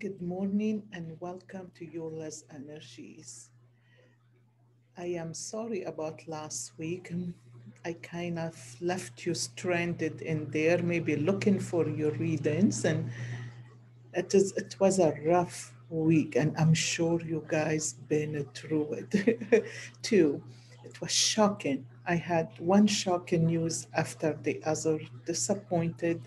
Good morning and welcome to Yola's Energies. I am sorry about last week. I kind of left you stranded in there, maybe looking for your readings, and it is it was a rough week, and I'm sure you guys been through it too. It was shocking. I had one shocking news after the other, disappointed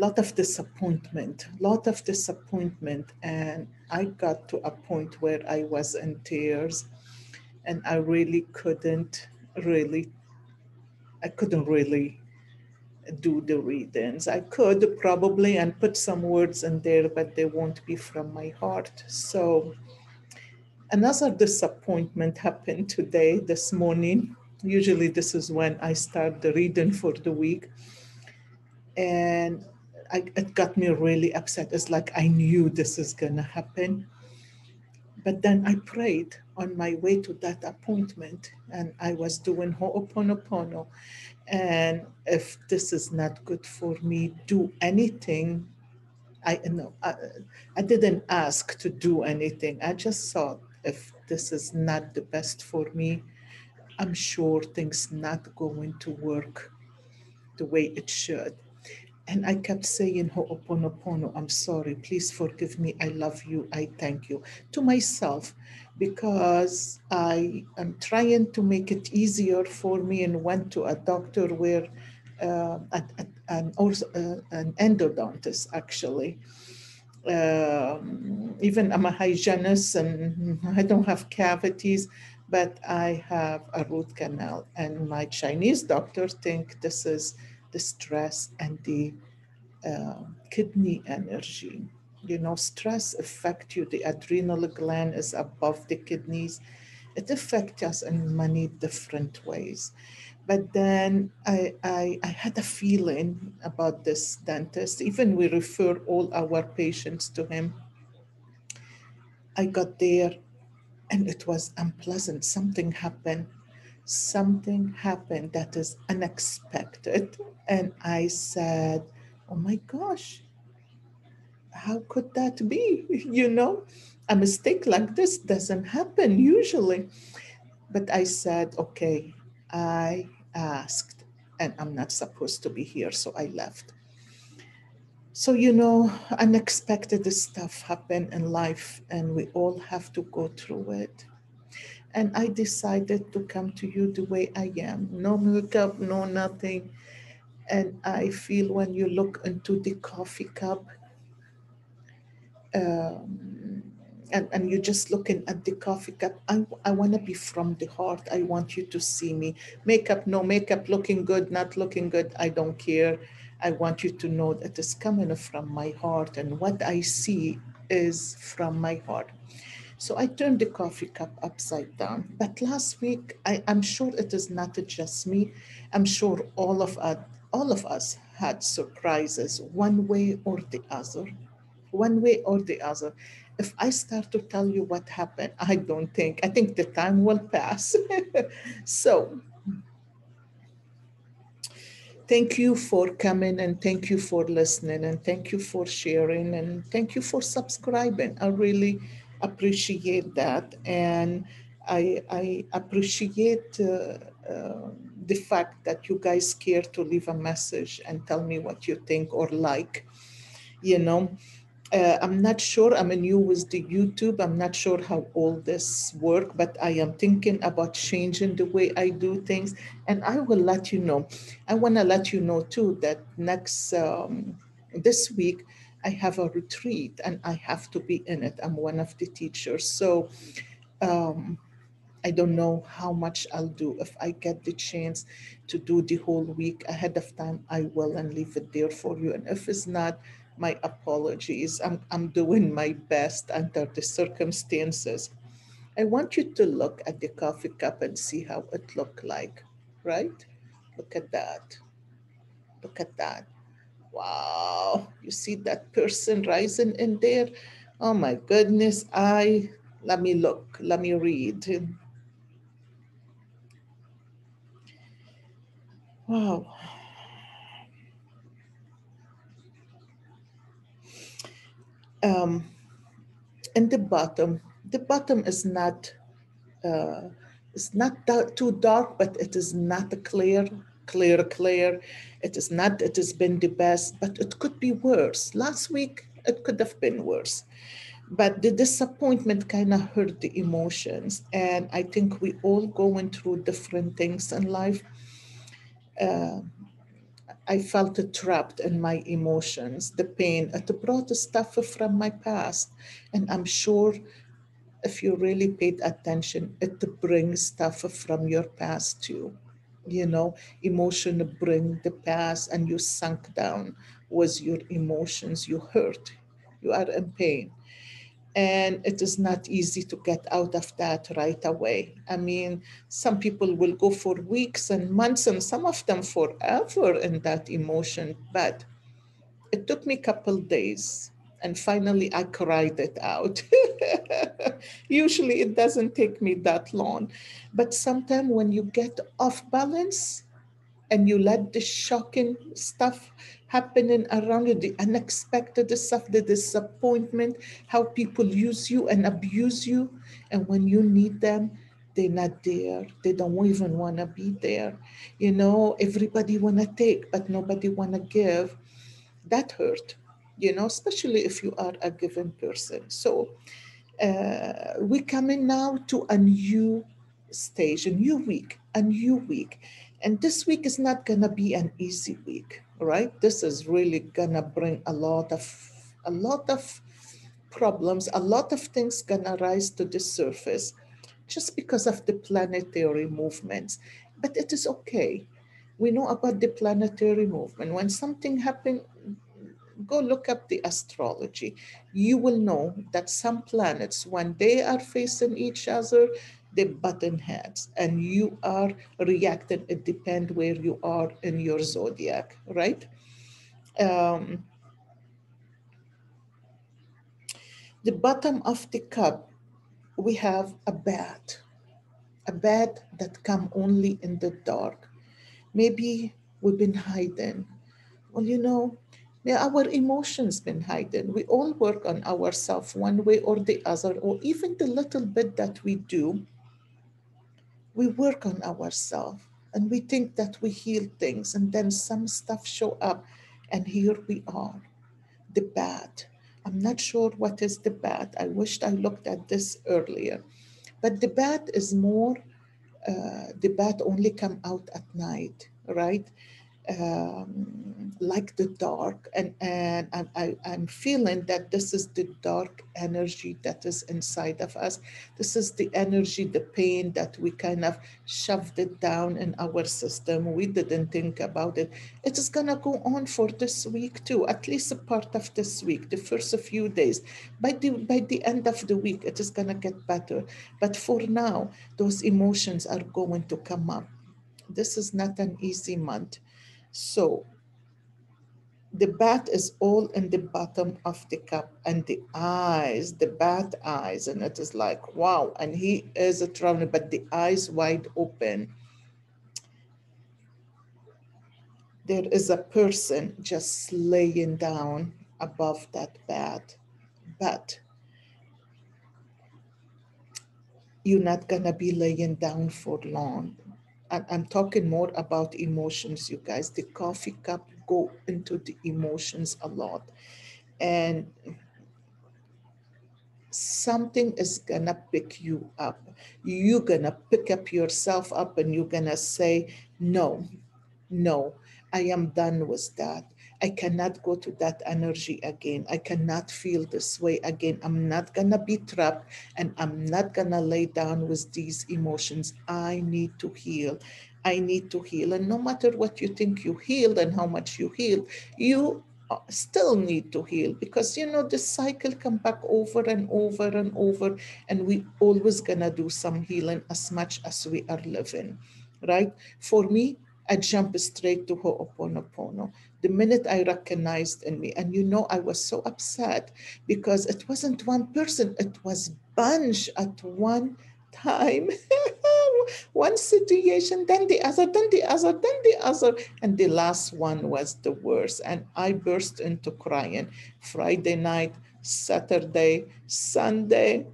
lot of disappointment, lot of disappointment. And I got to a point where I was in tears and I really couldn't really, I couldn't really do the readings. I could probably and put some words in there, but they won't be from my heart. So another disappointment happened today, this morning. Usually this is when I start the reading for the week. And I, it got me really upset. It's like I knew this is going to happen. But then I prayed on my way to that appointment and I was doing Ho'oponopono. And if this is not good for me, do anything. I know I, I didn't ask to do anything. I just thought if this is not the best for me, I'm sure things not going to work the way it should. And I kept saying, Ho'oponopono, I'm sorry, please forgive me, I love you, I thank you, to myself, because I am trying to make it easier for me and went to a doctor where, uh, at, at, an, uh, an endodontist actually. Um, even I'm a hygienist and I don't have cavities, but I have a root canal. And my Chinese doctor think this is the stress and the uh, kidney energy. You know, stress affect you. The adrenal gland is above the kidneys. It affects us in many different ways. But then I, I, I had a feeling about this dentist. Even we refer all our patients to him. I got there and it was unpleasant. Something happened something happened that is unexpected. And I said, Oh my gosh, how could that be? You know, a mistake like this doesn't happen usually. But I said, Okay, I asked, and I'm not supposed to be here, so I left. So, you know, unexpected stuff happen in life, and we all have to go through it and I decided to come to you the way I am. No makeup, no nothing. And I feel when you look into the coffee cup, um, and, and you're just looking at the coffee cup, I, I want to be from the heart. I want you to see me. Makeup, no makeup, looking good, not looking good, I don't care. I want you to know that it's coming from my heart, and what I see is from my heart. So I turned the coffee cup upside down. But last week, I, am sure it is not just me. I'm sure all of us, all of us had surprises one way or the other. One way or the other. If I start to tell you what happened, I don't think, I think the time will pass. so thank you for coming and thank you for listening and thank you for sharing and thank you for subscribing. I really appreciate that. And I, I appreciate uh, uh, the fact that you guys care to leave a message and tell me what you think or like. You know, uh, I'm not sure. I'm new with the YouTube. I'm not sure how all this work, but I am thinking about changing the way I do things, and I will let you know. I want to let you know too that next um, this week I have a retreat and I have to be in it. I'm one of the teachers. So um, I don't know how much I'll do. If I get the chance to do the whole week ahead of time, I will and leave it there for you. And if it's not, my apologies. I'm, I'm doing my best under the circumstances. I want you to look at the coffee cup and see how it looked like, right? Look at that. Look at that. Wow, you see that person rising in there? Oh my goodness, I, let me look, let me read. Wow. Um, and the bottom, the bottom is not uh, it's not too dark, but it is not clear, clear, clear. It is not, it has been the best, but it could be worse. Last week, it could have been worse. But the disappointment kind of hurt the emotions. And I think we all going through different things in life. Uh, I felt trapped in my emotions, the pain. It brought stuff from my past. And I'm sure if you really paid attention, it brings stuff from your past too. You know, emotion bring the past and you sunk down with your emotions. You hurt, you are in pain. And it is not easy to get out of that right away. I mean, some people will go for weeks and months, and some of them forever in that emotion. But it took me a couple days and finally I cried it out. Usually it doesn't take me that long. But sometimes when you get off balance and you let the shocking stuff happening around you, the unexpected stuff, the disappointment, how people use you and abuse you, and when you need them, they're not there. They don't even want to be there. You know, everybody want to take, but nobody want to give. That hurt you know, especially if you are a given person. So uh, we coming now to a new stage, a new week, a new week. And this week is not gonna be an easy week, right? This is really gonna bring a lot of a lot of problems, a lot of things gonna rise to the surface just because of the planetary movements. But it is okay. We know about the planetary movement. When something happens go look up the astrology. You will know that some planets, when they are facing each other, they button heads and you are reacting. It depends where you are in your zodiac, right? Um, the bottom of the cup, we have a bat, a bat that come only in the dark. Maybe we've been hiding. Well, you know, yeah, our emotions been hidden. We all work on ourselves one way or the other, or even the little bit that we do, we work on ourselves and we think that we heal things, and then some stuff show up, and here we are. The bad. I'm not sure what is the bad. I wished I looked at this earlier. But the bad is more, uh, the bad only come out at night, right? Um, like the dark and and I, I, i'm feeling that this is the dark energy that is inside of us. This is the energy the pain that we kind of shoved it down in our system. We didn't think about it. It is going to go on for this week too at least a part of this week the first few days. By the by the end of the week it is going to get better. But for now those emotions are going to come up. This is not an easy month so the bat is all in the bottom of the cup and the eyes, the bat eyes, and it is like, wow. And he is a traveler, but the eyes wide open. There is a person just laying down above that bat, but you're not gonna be laying down for long. I'm talking more about emotions, you guys. The coffee cup go into the emotions a lot. And something is gonna pick you up. You're gonna pick up yourself up and you're gonna say, no, no, I am done with that. I cannot go to that energy again. I cannot feel this way again. I'm not going to be trapped and I'm not going to lay down with these emotions. I need to heal. I need to heal. And no matter what you think you healed and how much you healed, you uh, still need to heal because you know the cycle come back over and over and over and we always gonna do some healing as much as we are living right for me I jump straight to Ho'oponopono the minute I recognized in me. And you know, I was so upset because it wasn't one person, it was bunch at one time. one situation, then the other, then the other, then the other. And the last one was the worst. And I burst into crying Friday night, Saturday, Sunday.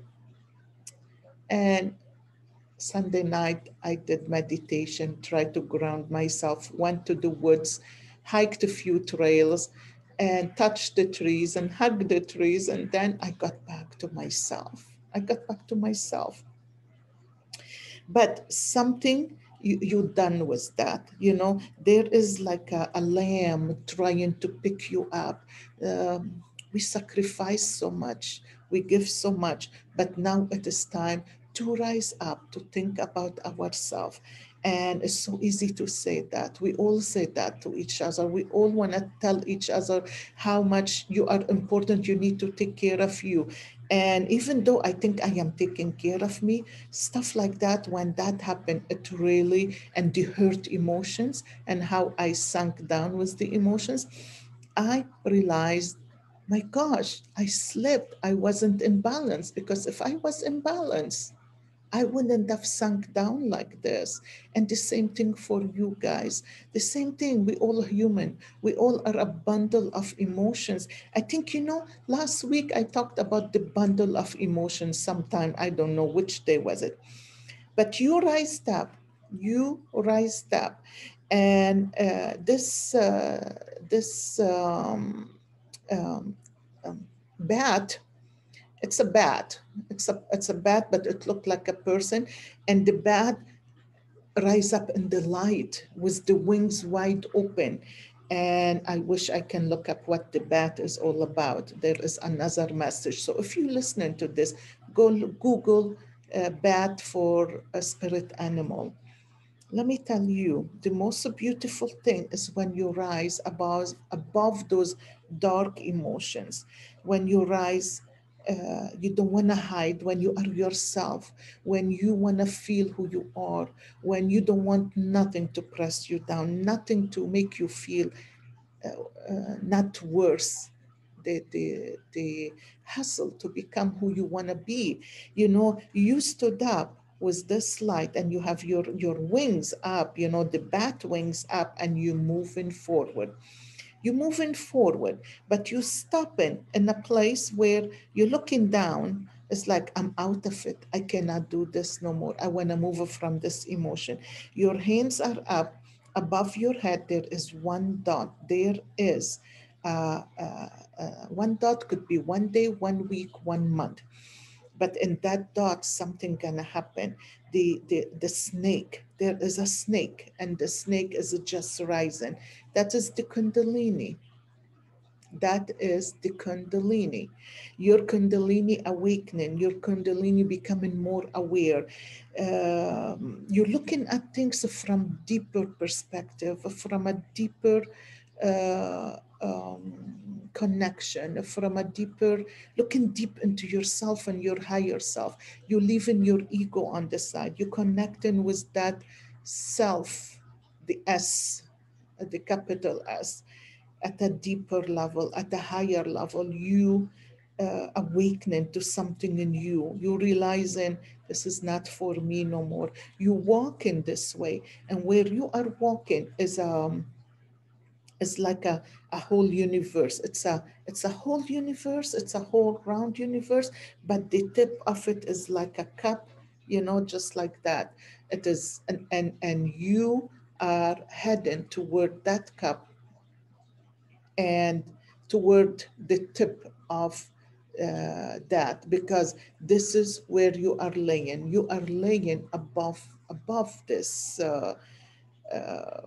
And Sunday night, I did meditation, tried to ground myself, went to the woods, hiked a few trails, and touched the trees and hugged the trees. And then I got back to myself. I got back to myself. But something you, you done with that. You know, there is like a, a lamb trying to pick you up. Um, we sacrifice so much, we give so much, but now it is time to rise up, to think about ourselves. And it's so easy to say that. We all say that to each other. We all want to tell each other how much you are important. You need to take care of you. And even though I think I am taking care of me, stuff like that, when that happened, it really, and the hurt emotions and how I sunk down with the emotions, I realized, my gosh, I slept. I wasn't in balance because if I was in balance, I wouldn't have sunk down like this. And the same thing for you guys. The same thing, we all human. We all are a bundle of emotions. I think, you know, last week I talked about the bundle of emotions sometime. I don't know which day was it. But you rised up. You rised up. And uh, this, uh, this um, um, um, bat, it's a bat. It's a it's a bat, but it looked like a person. And the bat rise up in the light with the wings wide open. And I wish I can look up what the bat is all about. There is another message. So if you're listening to this, go Google uh, bat for a spirit animal. Let me tell you, the most beautiful thing is when you rise above, above those dark emotions, when you rise uh, you don't want to hide when you are yourself, when you want to feel who you are, when you don't want nothing to press you down, nothing to make you feel uh, uh, not worse. The, the, the hustle to become who you want to be. You know, you stood up with this light and you have your, your wings up, you know, the bat wings up and you're moving forward you're moving forward, but you're stopping in a place where you're looking down. It's like, I'm out of it. I cannot do this no more. I want to move from this emotion. Your hands are up above your head. There is one dot. There is uh, uh, uh, one dot, could be one day, one week, one month. But in that dot, something gonna happen. The, the, the snake, there is a snake, and the snake is just rising. That is the Kundalini. That is the Kundalini. Your Kundalini awakening, your Kundalini becoming more aware. Um, you're looking at things from deeper perspective, from a deeper uh, um, connection, from a deeper, looking deep into yourself and your higher self. You leaving your ego on the side. You're connecting with that self, the S, the capital S, at a deeper level, at a higher level, you uh, awakening to something in you. You realizing this is not for me no more. You walk in this way, and where you are walking is um is like a, a whole universe. It's a it's a whole universe. It's a whole round universe, but the tip of it is like a cup, you know, just like that. It is, and and and you are heading toward that cup and toward the tip of uh, that because this is where you are laying you are laying above above this uh, uh,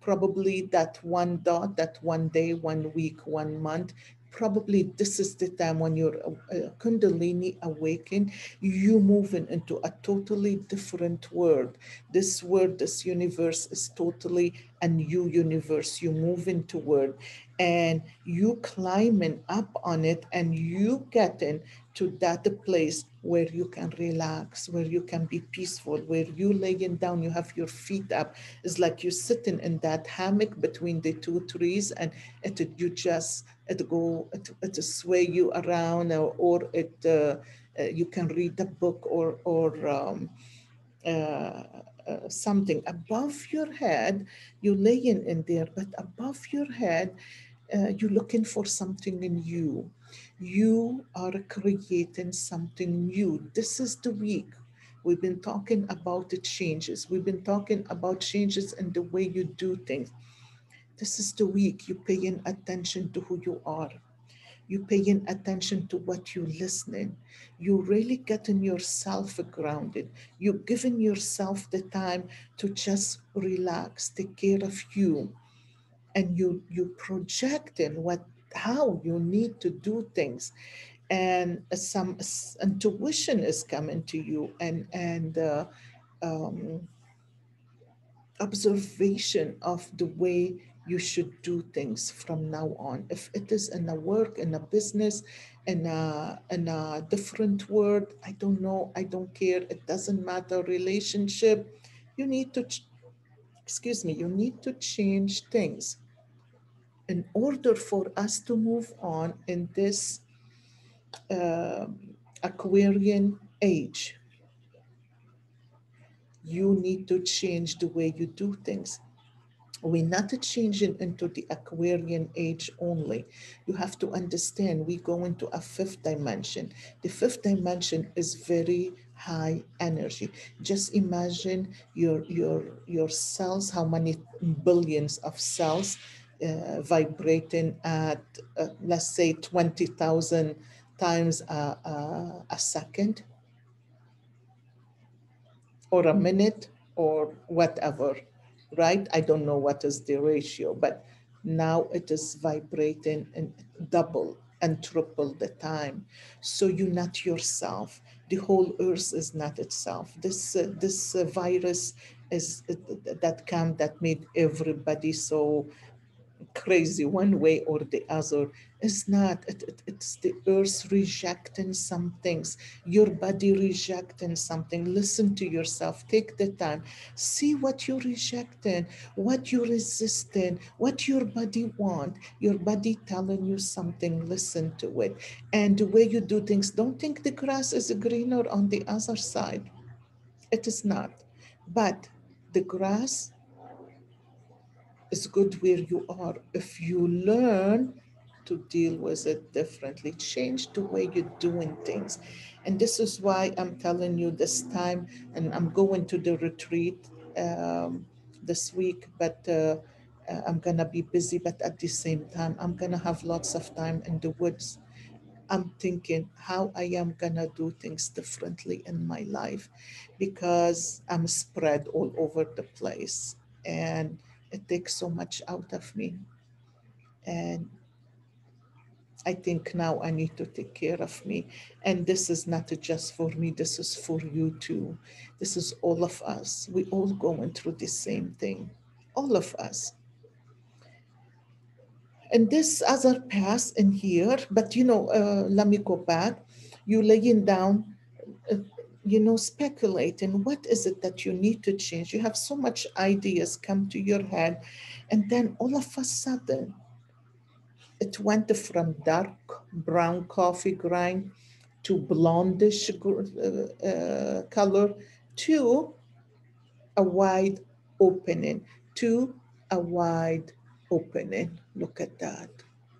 probably that one dot that one day one week one month. Probably this is the time when your uh, kundalini awaken. You moving into a totally different world. This world this universe is totally a new universe. You moving toward and you climbing up on it and you getting to that place where you can relax, where you can be peaceful, where you laying down, you have your feet up. It's like you're sitting in that hammock between the two trees and it you just it go it, it sway you around or, or it uh, uh, you can read the book or or um, uh, uh, something above your head. You're laying in there, but above your head uh, you're looking for something in you. You are creating something new. This is the week. We've been talking about the changes. We've been talking about changes in the way you do things. This is the week you're paying attention to who you are. You're paying attention to what you're listening. You're really getting yourself grounded. You're giving yourself the time to just relax, take care of you and you you projecting what how you need to do things. And some intuition is coming to you and and uh, um, observation of the way you should do things from now on. If it is in a work in a business in a, in a different world i don't know i don't care it doesn't matter relationship you need to excuse me you need to change things in order for us to move on in this uh, Aquarian age, you need to change the way you do things. We're not changing into the Aquarian age only. You have to understand we go into a fifth dimension. The fifth dimension is very high energy. Just imagine your your your cells, how many billions of cells uh, vibrating at, uh, let's say, 20,000 times a, a, a, second or a minute or whatever, right? I don't know what is the ratio, but now it is vibrating and double and triple the time. So you're not yourself. The whole earth is not itself. This uh, this uh, virus is that came that made everybody so crazy one way or the other. It's not, it, it, it's the earth rejecting some things, your body rejecting something. Listen to yourself, take the time, see what you're rejecting, what you're resisting, what your body want. Your body telling you something, listen to it. And the way you do things, don't think the grass is greener on the other side. It is not. But the grass is good where you are. If you learn to deal with it differently, change the way you're doing things. And this is why I'm telling you this time, and I'm going to the retreat um, this week, but uh, uh I'm gonna be busy, but at the same time, I'm gonna have lots of time in the woods. I'm thinking how I am gonna do things differently in my life because I'm spread all over the place. And it takes so much out of me. And I think now I need to take care of me. And this is not just for me, this is for you too. This is all of us. We all going through the same thing, all of us. And this other pass in here, but you know, uh, let me go back. You laying down uh, you know, speculate and what is it that you need to change. You have so much ideas come to your head, and then all of a sudden, it went from dark brown coffee grind to blondish uh, uh, color to a wide opening, to a wide opening. Look at that.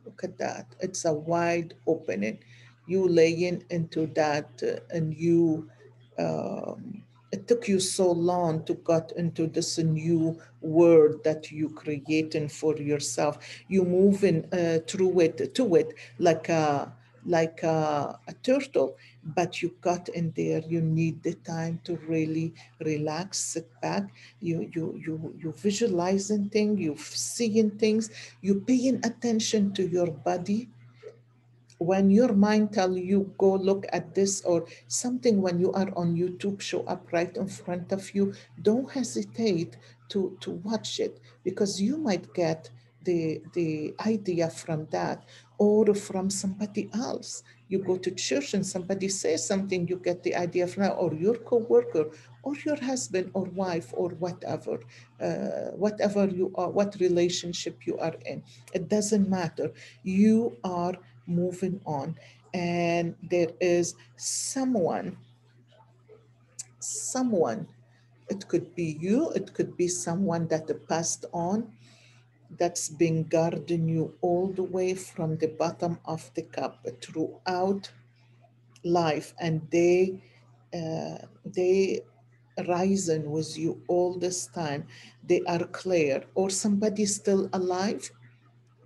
Look at that. It's a wide opening. You laying into that uh, and you um, it took you so long to get into this new world that you creating for yourself. You moving uh, through it to it like a like a, a, turtle, but you got in there. You need the time to really relax, sit back. You you you you visualizing things, you seeing things, you paying attention to your body when your mind tell you go look at this or something when you are on youtube show up right in front of you don't hesitate to to watch it because you might get the the idea from that or from somebody else. You go to church and somebody says something you get the idea from that or your co-worker or your husband or wife or whatever uh, whatever you are what relationship you are in. It doesn't matter. You are moving on. And there is someone someone it could be you it could be someone that passed on that's been guarding you all the way from the bottom of the cup throughout life. And they uh, they rising with you all this time. They are clear. Or somebody still alive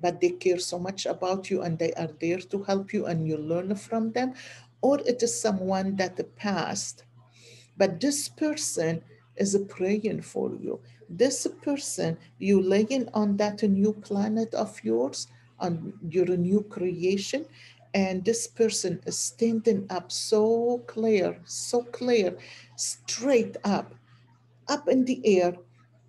but they care so much about you and they are there to help you and you learn from them or it is someone that passed but this person is praying for you. This person you laying on that new planet of yours on your new creation and this person is standing up so clear so clear straight up up in the air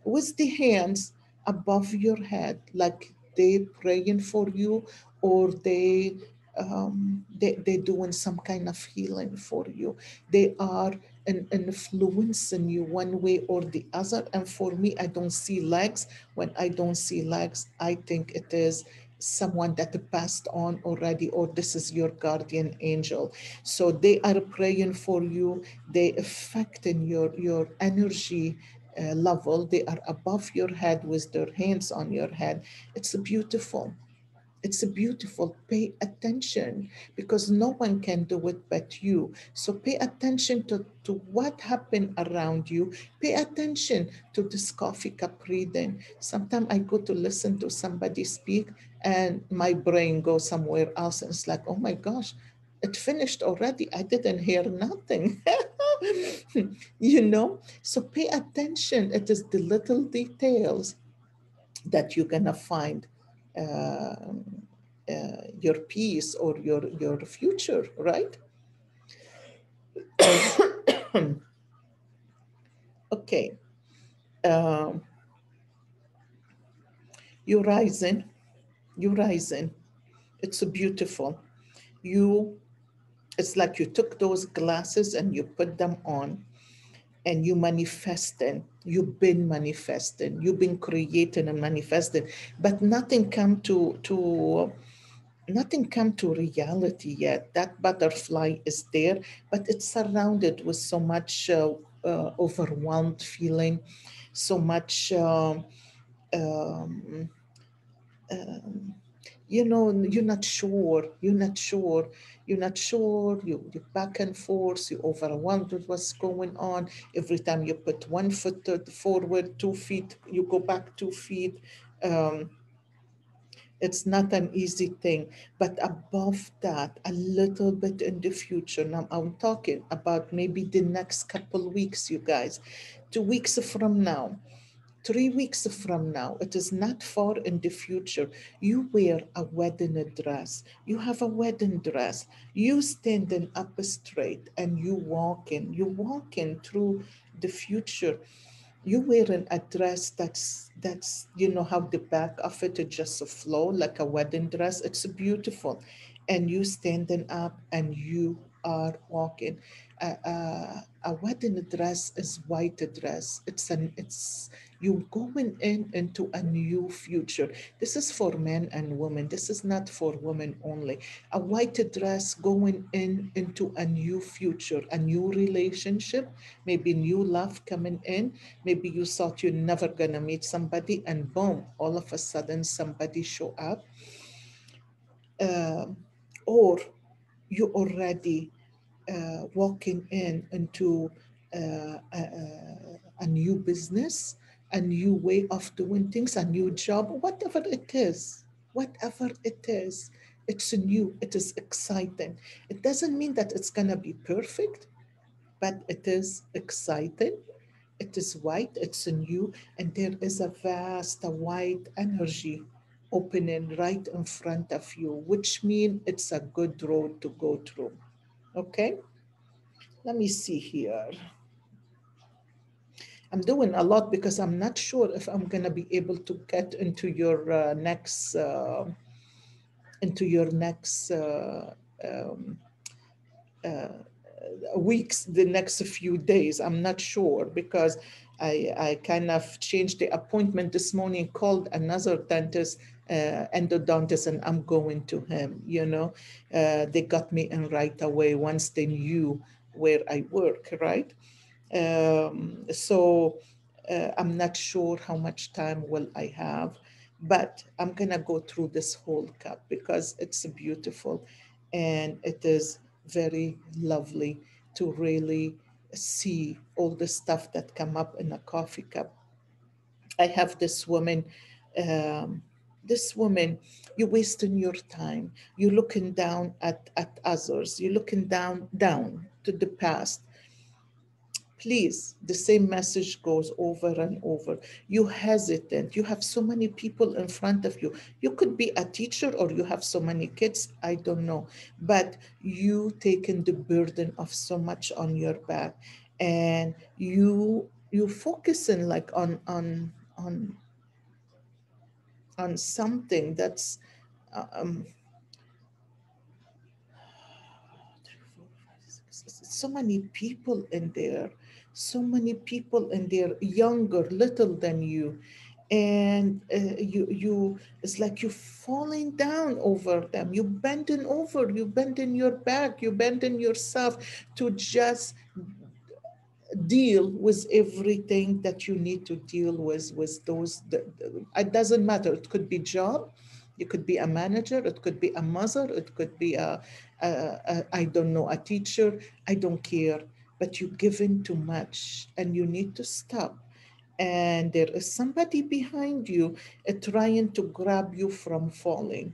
with the hands above your head like they praying for you or they um, they, they're doing some kind of healing for you. They are an, influencing you one way or the other. And for me, I don't see legs. When I don't see legs, I think it is someone that passed on already, or this is your guardian angel. So they are praying for you. They affecting your your energy uh, level. They are above your head with their hands on your head. It's a beautiful. It's a beautiful. Pay attention because no one can do it but you. So pay attention to, to what happened around you. Pay attention to this coffee cup reading. Sometimes I go to listen to somebody speak and my brain goes somewhere else and it's like, oh my gosh, it finished already. I didn't hear nothing. you know? So pay attention. It is the little details that you're gonna find uh, uh, your peace or your your future, right? okay. Um, you rising, you rising. It's beautiful. You, it's like you took those glasses and you put them on and you manifesting you've been manifesting. You've been creating and manifesting. But nothing come to to nothing come to reality yet. That butterfly is there but it's surrounded with so much uh, uh, overwhelmed feeling so much uh, um, um, you know you're not sure. You're not sure you're not sure, you, you back and forth, you're overwhelmed with what's going on. Every time you put one foot forward, two feet, you go back two feet. Um, it's not an easy thing, but above that, a little bit in the future. Now I'm talking about maybe the next couple weeks, you guys, two weeks from now three weeks from now, it is not far in the future, you wear a wedding dress. You have a wedding dress. You standing up straight and you walking. You walking through the future. You wearing a dress that's that's you know how the back of it just a flow like a wedding dress. It's beautiful, and you standing up and you are walking. Uh, uh, a wedding dress is white dress. It's an it's you're going in into a new future. This is for men and women. This is not for women only. A white dress going in into a new future, a new relationship, maybe new love coming in. Maybe you thought you're never gonna meet somebody, and boom, all of a sudden somebody show up. Uh, or you already uh, walking in into uh, a, a, new business a new way of doing things, a new job, whatever it is, whatever it is, it's new, it is exciting. It doesn't mean that it's to be perfect, but it is exciting. It is white, it's new, and there is a vast, a wide energy opening right in front of you, which means it's a good road to go through. Okay? Let me see here. I'm doing a lot because I'm not sure if I'm going to be able to get into your uh, next uh, into your next uh, um, uh, weeks, the next few days. I'm not sure because I, I kind of changed the appointment this morning, called another dentist, uh, endodontist, and I'm going to him. You know, uh, they got me in right away once they knew where I work, right? Um, so uh, I'm not sure how much time will I have, but I'm gonna go through this whole cup because it's beautiful and it is very lovely to really see all the stuff that come up in a coffee cup. I have this woman, um, this woman, you're wasting your time. You're looking down at, at others. You're looking down, down to the past please the same message goes over and over. You hesitant. You have so many people in front of you. You could be a teacher or you have so many kids. I don't know. But you taking the burden of so much on your back. And you you focusing like on on on on something that's um, so many people in there so many people and they're younger little than you. And uh, you you it's like you're falling down over them. You bending over you bending your back you bending yourself to just deal with everything that you need to deal with with those it doesn't matter. It could be job it could be a manager it could be a mother it could be a, a, a I don't know a teacher. I don't care but you're giving too much and you need to stop. And there is somebody behind you uh, trying to grab you from falling.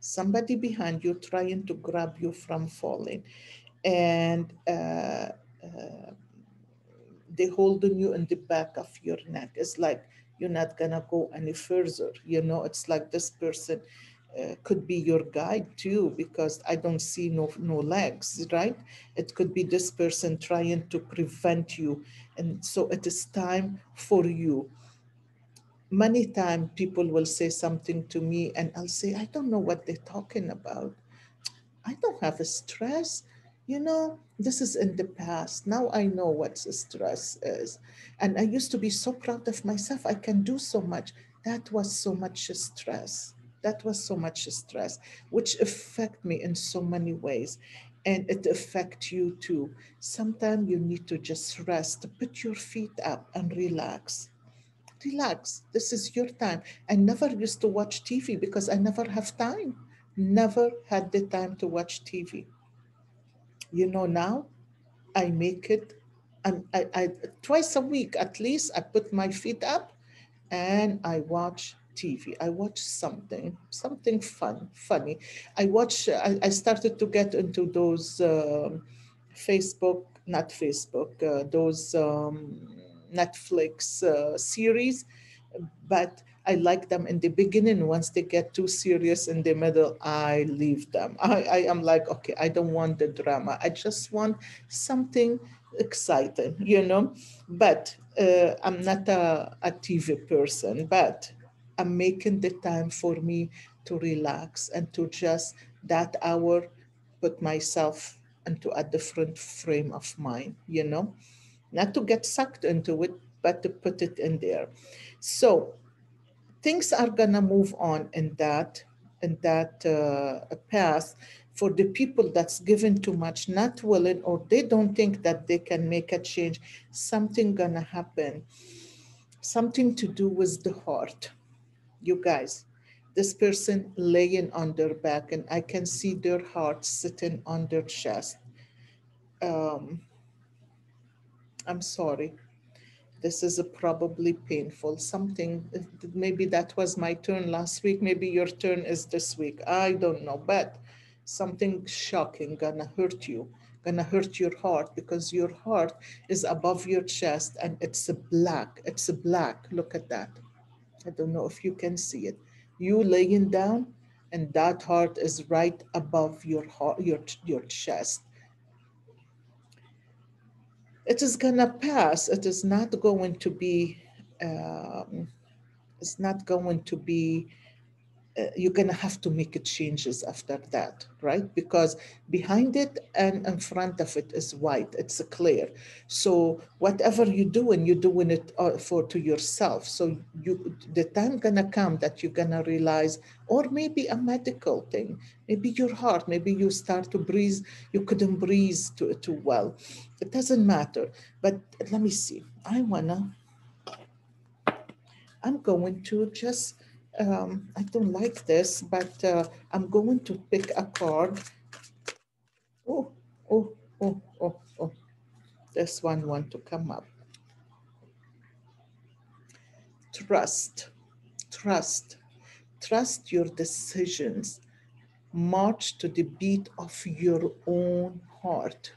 Somebody behind you trying to grab you from falling. And uh, uh, they holding you in the back of your neck. It's like you're not gonna go any further. You know, it's like this person uh, could be your guide too because i don't see no no legs right? It could be this person trying to prevent you and so it is time for you. Many times people will say something to me and i'll say i don't know what they're talking about. I don't have a stress. You know this is in the past. Now i know what stress is. And i used to be so proud of myself. I can do so much. That was so much stress that was so much stress which affect me in so many ways. And it affect you too. Sometimes you need to just rest put your feet up and relax. Relax. This is your time. I never used to watch tv because i never have time. Never had the time to watch tv you know now i make it and I, I twice a week at least i put my feet up and i watch TV. I watch something, something fun, funny. I watch. I, I started to get into those um, Facebook, not Facebook, uh, those um, Netflix uh, series, but I like them in the beginning. Once they get too serious in the middle, I leave them. I, I am like, okay, I don't want the drama. I just want something exciting, you know. But uh, I'm not a, a TV person, but I'm making the time for me to relax and to just that hour put myself into a different frame of mind, you know, not to get sucked into it, but to put it in there. So things are gonna move on in that in that uh, path for the people that's given too much, not willing, or they don't think that they can make a change. Something gonna happen. Something to do with the heart you guys, this person laying on their back and I can see their heart sitting on their chest. Um, I'm sorry. This is probably painful. Something, maybe that was my turn last week. Maybe your turn is this week. I don't know, but something shocking gonna hurt you gonna hurt your heart because your heart is above your chest and it's a black it's a black look at that I don't know if you can see it. You laying down, and that heart is right above your heart, your, your chest. It is gonna pass. It is not going to be. Um, it's not going to be you're going to have to make changes after that, right? Because behind it and in front of it is white, it's clear. So whatever you're doing, you're doing it uh, for to yourself. So you, the time gonna come that you're gonna realize, or maybe a medical thing, maybe your heart, maybe you start to breathe, you couldn't breathe too, too well. It doesn't matter. But let me see. I wanna. I'm going to just um, I don't like this, but uh, I'm going to pick a card. Oh, oh, oh, oh, oh. This one want to come up. Trust, trust, trust your decisions. March to the beat of your own heart.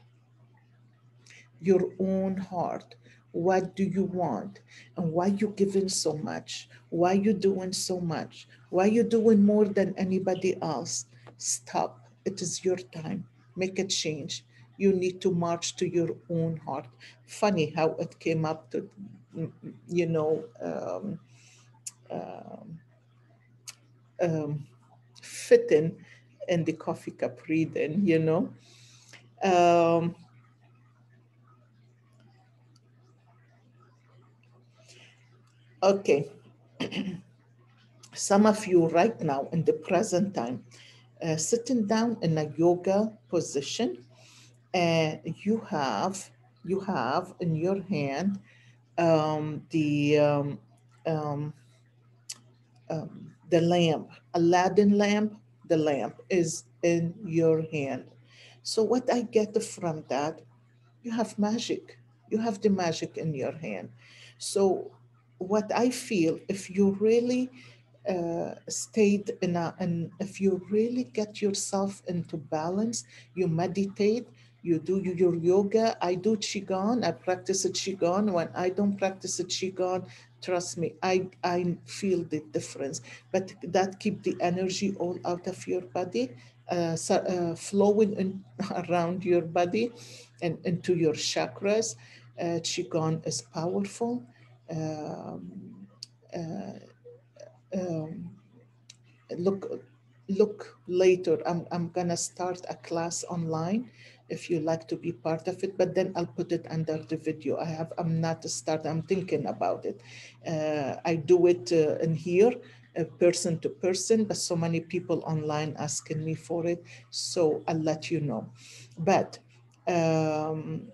Your own heart what do you want? And why you giving so much? Why you doing so much? Why you doing more than anybody else? Stop. It is your time. Make a change. You need to march to your own heart. Funny how it came up to you know um, um, um, fitting in the coffee cup reading you know. Um, Okay. Some of you right now in the present time, uh, sitting down in a yoga position, and you have you have in your hand um, the um, um, um, the lamp, Aladdin lamp. The lamp is in your hand. So what I get from that, you have magic. You have the magic in your hand. So what I feel, if you really uh, stayed in a, and if you really get yourself into balance, you meditate, you do your yoga. I do qigong. I practice qigong. When I don't practice qigong, trust me, I I feel the difference. But that keep the energy all out of your body, uh, so, uh, flowing in, around your body, and into your chakras. Uh, qigong is powerful um, uh, um, look look later. I'm, I'm gonna start a class online if you like to be part of it but then i'll put it under the video. I have i'm not a start i'm thinking about it. Uh, i do it uh, in here uh, person to person but so many people online asking me for it so i'll let you know. But um,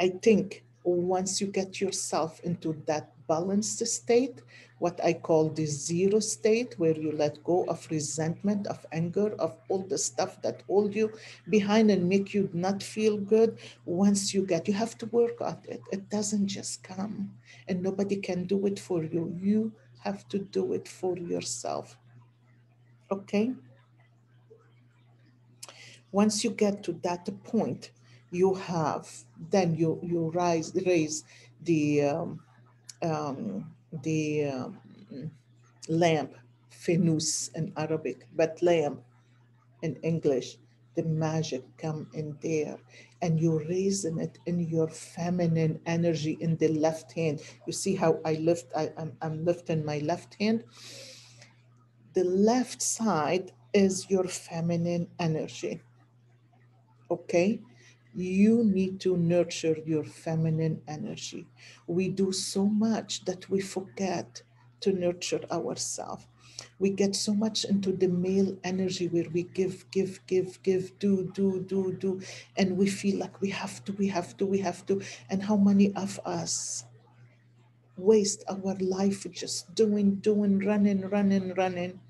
i think once you get yourself into that balanced state, what I call the zero state, where you let go of resentment, of anger, of all the stuff that hold you behind and make you not feel good. Once you get, you have to work at it. It doesn't just come, and nobody can do it for you. You have to do it for yourself. Okay? Once you get to that point, you have then you you rise raise the um, um, the um, lamp fenus in Arabic, but lamp in English. The magic come in there, and you're raising it in your feminine energy in the left hand. You see how I lift? I, I'm, I'm lifting my left hand. The left side is your feminine energy. Okay, you need to nurture your feminine energy. We do so much that we forget to nurture ourselves. We get so much into the male energy where we give, give, give, give, do, do, do, do. And we feel like we have to, we have to, we have to. And how many of us waste our life just doing, doing, running, running, running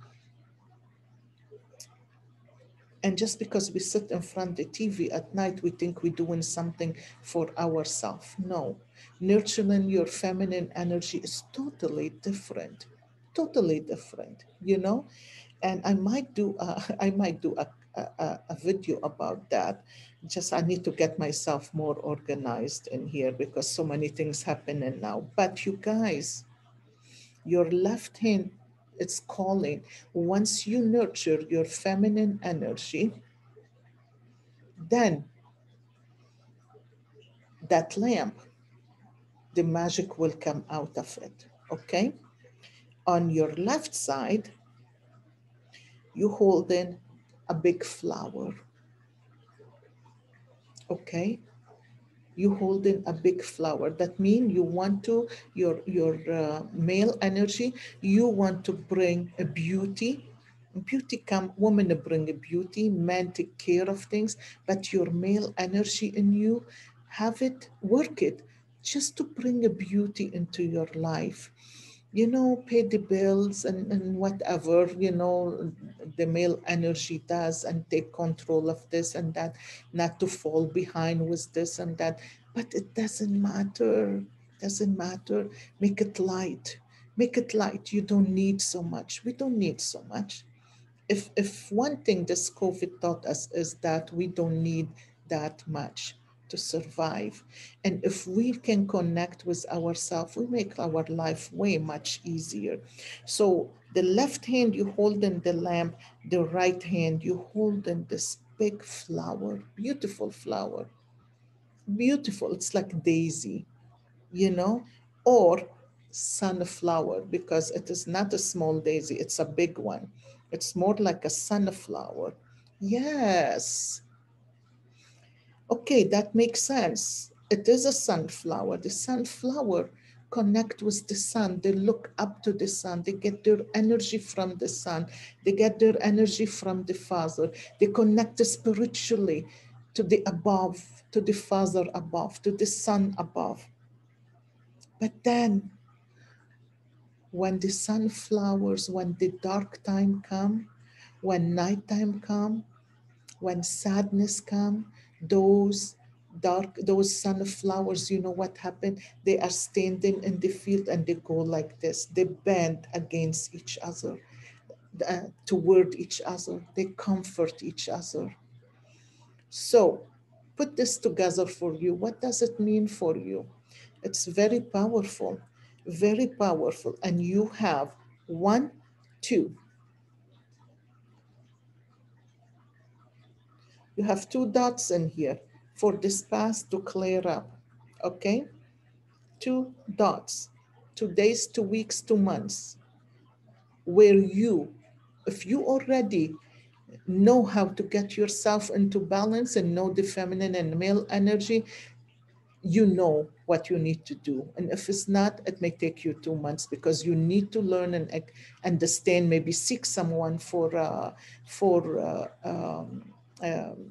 and just because we sit in front of the TV at night, we think we're doing something for ourselves. No, nurturing your feminine energy is totally different, totally different, you know? And I might do, a, I might do a, a, a video about that. Just I need to get myself more organized in here because so many things happening now. But you guys, your left hand it's calling. Once you nurture your feminine energy, then that lamp, the magic will come out of it, okay? On your left side, you holding a big flower, okay? You holding a big flower. That means you want to your your uh, male energy you want to bring a beauty. Beauty come women bring a beauty men take care of things but your male energy in you have it work it just to bring a beauty into your life you know, pay the bills and, and whatever, you know, the male energy does and take control of this and that, not to fall behind with this and that. But it doesn't matter. Doesn't matter. Make it light. Make it light. You don't need so much. We don't need so much. If if one thing this COVID taught us is that we don't need that much to survive. And if we can connect with ourselves, we make our life way much easier. So the left hand you hold in the lamp, the right hand you hold in this big flower, beautiful flower. Beautiful. It's like daisy, you know, or sunflower because it is not a small daisy, it's a big one. It's more like a sunflower. Yes, Okay, that makes sense. It is a sunflower. The sunflower connect with the sun. They look up to the sun. They get their energy from the sun. They get their energy from the Father. They connect spiritually to the above, to the Father above, to the sun above. But then, when the sunflowers, when the dark time come, when nighttime come, when sadness come, those dark those sunflowers you know what happened? They are standing in the field and they go like this. They bend against each other uh, toward each other. They comfort each other. So put this together for you. What does it mean for you? It's very powerful very powerful. And you have one two You have two dots in here for this path to clear up, okay? Two dots, two days, two weeks, two months, where you, if you already know how to get yourself into balance and know the feminine and male energy, you know what you need to do. And if it's not, it may take you two months because you need to learn and understand, maybe seek someone for, uh, for uh, um, um,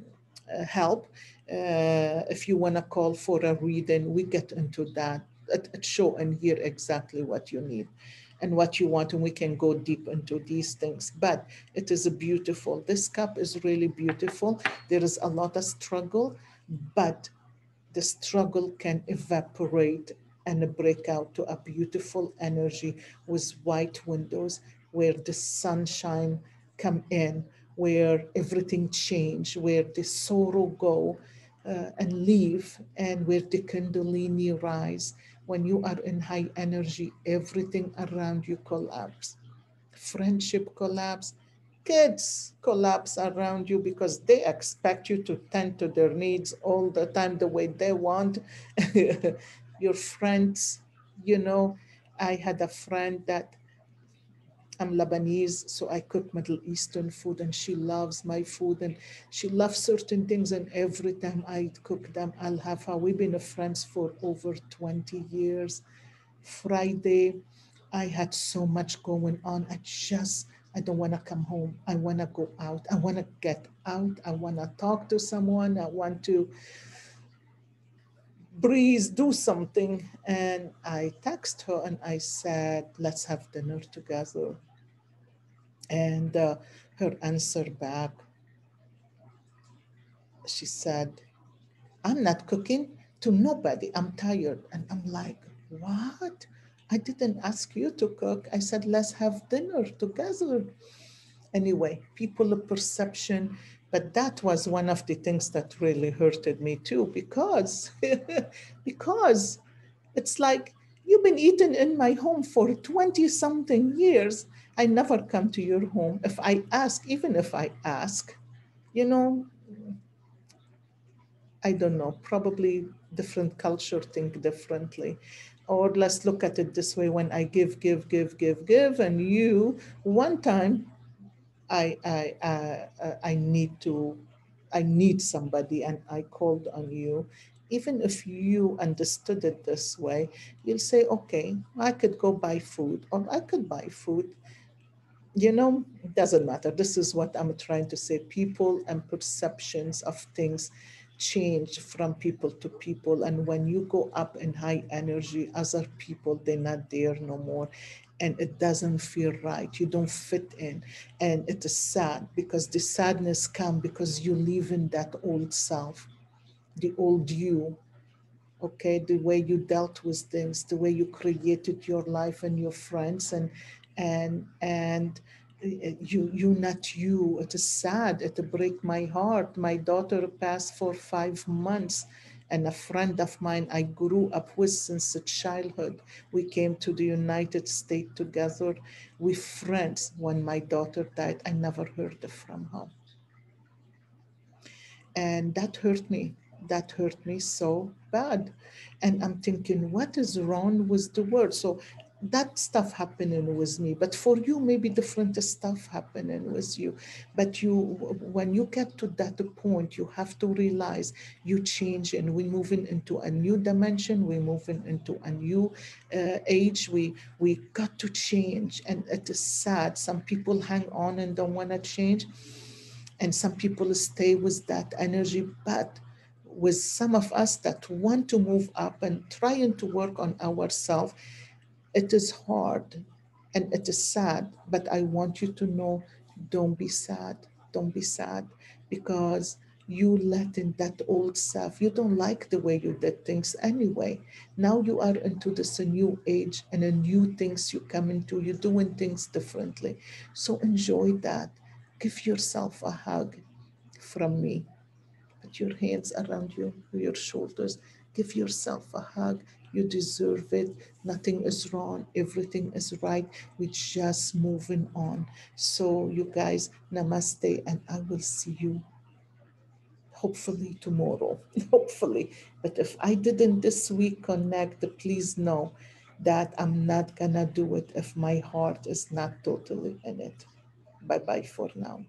uh, help. Uh, if you want to call for a reading, we get into that. It show and hear exactly what you need and what you want, and we can go deep into these things. But it is beautiful. This cup is really beautiful. There is a lot of struggle, but the struggle can evaporate and break out to a beautiful energy with white windows where the sunshine come in where everything change, where the sorrow go uh, and leave, and where the kundalini rise. When you are in high energy, everything around you collapse. Friendship collapse, kids collapse around you because they expect you to tend to their needs all the time the way they want. Your friends, you know, I had a friend that I'm Lebanese, so I cook Middle Eastern food, and she loves my food, and she loves certain things. And every time I cook them, I'll have her. We've been friends for over 20 years. Friday, I had so much going on. I just, I don't want to come home. I want to go out. I want to get out. I want to talk to someone. I want to breathe, do something. And I text her and I said, let's have dinner together. And uh, her answer back, she said, I'm not cooking to nobody. I'm tired. And I'm like, what? I didn't ask you to cook. I said, let's have dinner together. Anyway, people of perception, but that was one of the things that really hurted me too, because because it's like you've been eating in my home for 20 something years I never come to your home. If I ask, even if I ask, you know, I don't know, probably different culture think differently. Or let's look at it this way when I give, give, give, give, give, and you, one time, I, I, uh, I need to, I need somebody and I called on you. Even if you understood it this way, you'll say, okay, I could go buy food or I could buy food you know, it doesn't matter. This is what I'm trying to say. People and perceptions of things change from people to people. And when you go up in high energy, other people, they're not there no more. and it doesn't feel right. You don't fit in. And it is sad because the sadness comes because you live in that old self, the old you. Okay, the way you dealt with things, the way you created your life and your friends, and and and uh, you you not you it is sad it break my heart my daughter passed for five months and a friend of mine I grew up with since childhood. We came to the United States together. We friends. When my daughter died, I never heard from her. And that hurt me. That hurt me so bad. And I'm thinking, what is wrong with the world? So that stuff happening with me but for you maybe different stuff happening with you. But you when you get to that point you have to realize you change and we're moving into a new dimension we're moving into a new uh, age. We we got to change and it is sad. Some people hang on and don't want to change and some people stay with that energy. But with some of us that want to move up and trying to work on ourselves it is hard and it is sad, but I want you to know don't be sad. Don't be sad because you let in that old self. You don't like the way you did things anyway. Now you are into this new age and a new things you come into. You're doing things differently. So enjoy that. Give yourself a hug from me. Put your hands around you, your shoulders. Give yourself a hug. You deserve it. Nothing is wrong. Everything is right. We're just moving on. So, you guys, namaste, and I will see you hopefully tomorrow. hopefully. But if I didn't this week connect, please know that I'm not gonna do it if my heart is not totally in it. Bye bye for now.